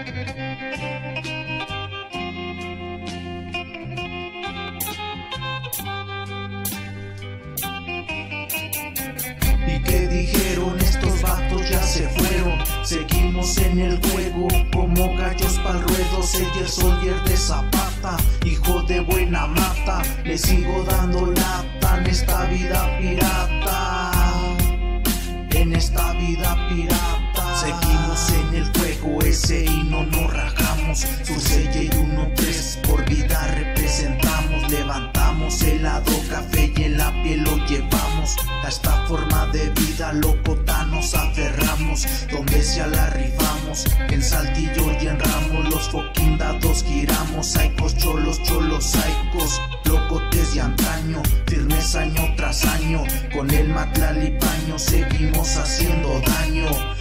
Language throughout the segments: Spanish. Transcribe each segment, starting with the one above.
¿Y qué dijeron estos vatos? Ya se fueron. Seguimos en el juego como gallos pa'l ruedo. El soldier de Zapata, hijo de buena mata. Le sigo dando lata en esta vida pirata. 6 y 1-3 por vida representamos. Levantamos helado, café y en la piel lo llevamos. A esta forma de vida locota nos aferramos. Donde sea la rifamos. En Saltillo y en Ramos los fucking dados giramos. Saicos, cholos, cholos, saicos. Locotes de antaño. Firmes año tras año. Con el matlalipaño seguimos haciendo daño.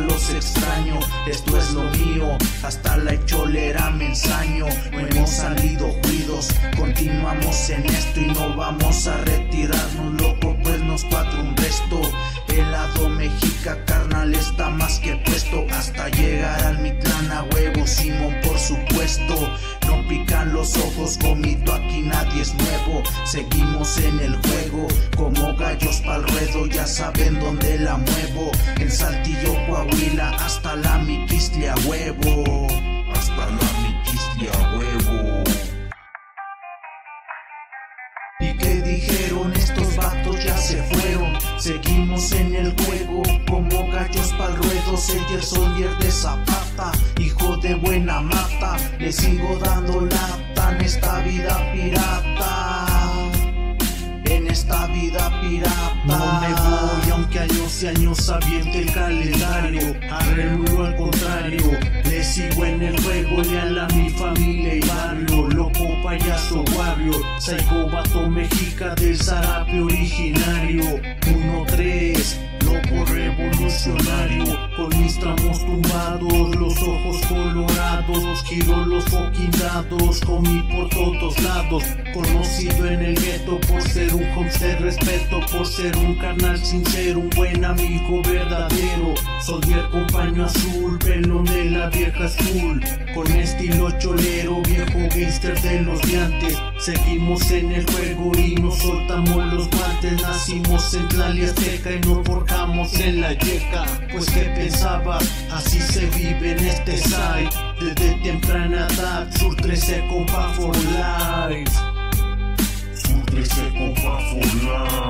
Los extraño. Esto es lo mío, hasta la echolera me ensaño. No hemos salido juidos, continuamos en esto y no vamos a retirarnos, loco, pues nos cuatro un resto. Helado Mexica, carnal, está más que puesto. Hasta llegar al Mitlán a huevo, Simón, por supuesto. No pican los ojos, vomito, aquí es nuevo. Seguimos en el juego, como gallos pa'l ruedo, ya saben dónde la muevo. En Saltillo, Coahuila, hasta la Miquistle huevo. Hasta la Miquistle huevo. ¿Y qué dijeron estos vatos? Ya se fueron. Seguimos en el juego como gallos pa'l ruedo. El soldier de Zapata, hijo de buena mata. Le sigo dando lata en esta vida pirata. En esta vida pirata. No me voy aunque años y años aviente el calendario Arreglo al contrario Le sigo en el juego leal a mi familia y barrio Loco payaso barrio Psycho vato mexica del zarape originario 1-3 Loco revolucionario Con mis tramos tumbados Los ojos colorados los fucking dados Comí por todos lados Conocido en el gueto por ser un homestead respeto Por ser un carnal sincero Un buen amigo verdadero Soldier con paño azul Pelón de la vieja school Con estilo cholero Viejo gangster de los diantes Seguimos en el juego y no soltamos los guantes Nacimos en Tlali Azteca y nos forjamos en la yeca Pues que pensabas, así se vive en este site. Desde temprana edad, Sur 13 compa for life Sur 13 compa for life